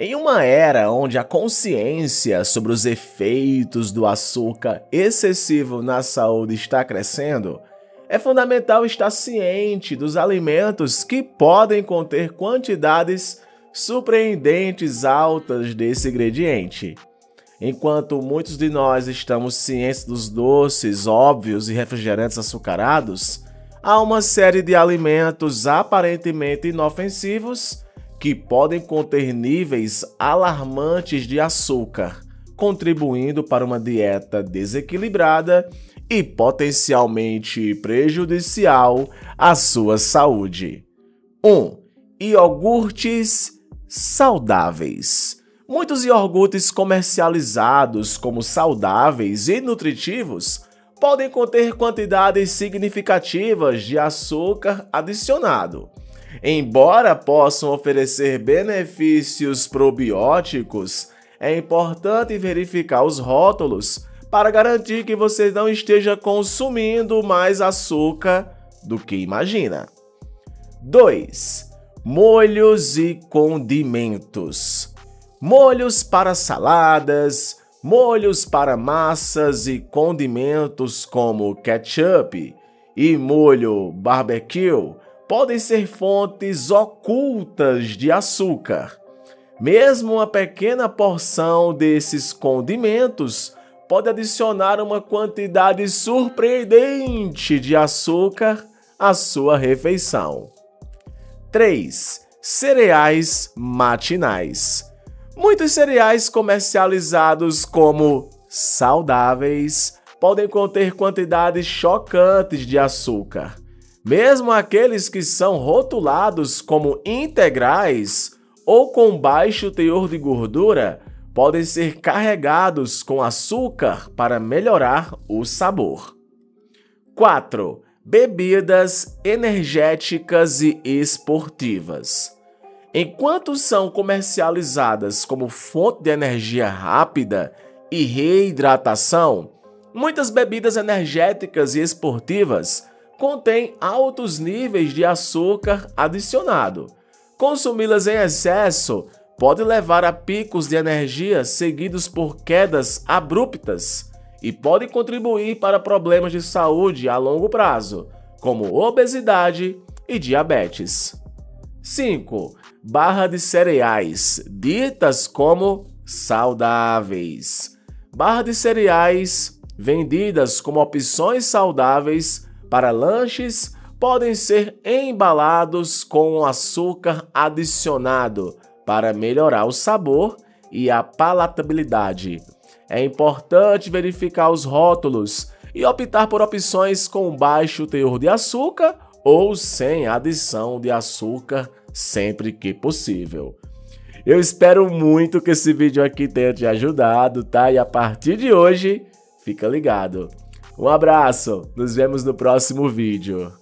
Em uma era onde a consciência sobre os efeitos do açúcar excessivo na saúde está crescendo, é fundamental estar ciente dos alimentos que podem conter quantidades surpreendentes altas desse ingrediente. Enquanto muitos de nós estamos cientes dos doces, óbvios e refrigerantes açucarados, há uma série de alimentos aparentemente inofensivos que podem conter níveis alarmantes de açúcar, contribuindo para uma dieta desequilibrada e potencialmente prejudicial à sua saúde. 1. Um, iogurtes saudáveis. Muitos iogurtes comercializados como saudáveis e nutritivos podem conter quantidades significativas de açúcar adicionado Embora possam oferecer benefícios probióticos, é importante verificar os rótulos para garantir que você não esteja consumindo mais açúcar do que imagina. 2. Molhos e condimentos. Molhos para saladas, molhos para massas e condimentos como ketchup e molho barbecue podem ser fontes ocultas de açúcar. Mesmo uma pequena porção desses condimentos pode adicionar uma quantidade surpreendente de açúcar à sua refeição. 3. Cereais matinais. Muitos cereais comercializados como saudáveis podem conter quantidades chocantes de açúcar. Mesmo aqueles que são rotulados como integrais ou com baixo teor de gordura podem ser carregados com açúcar para melhorar o sabor. 4. Bebidas energéticas e esportivas. Enquanto são comercializadas como fonte de energia rápida e reidratação, muitas bebidas energéticas e esportivas contém altos níveis de açúcar adicionado. Consumi-las em excesso pode levar a picos de energia seguidos por quedas abruptas e pode contribuir para problemas de saúde a longo prazo, como obesidade e diabetes. 5. Barra de cereais, ditas como saudáveis. Barra de cereais vendidas como opções saudáveis para lanches podem ser embalados com açúcar adicionado para melhorar o sabor e a palatabilidade. É importante verificar os rótulos e optar por opções com baixo teor de açúcar ou sem adição de açúcar sempre que possível. Eu espero muito que esse vídeo aqui tenha te ajudado, tá? E a partir de hoje, fica ligado. Um abraço, nos vemos no próximo vídeo.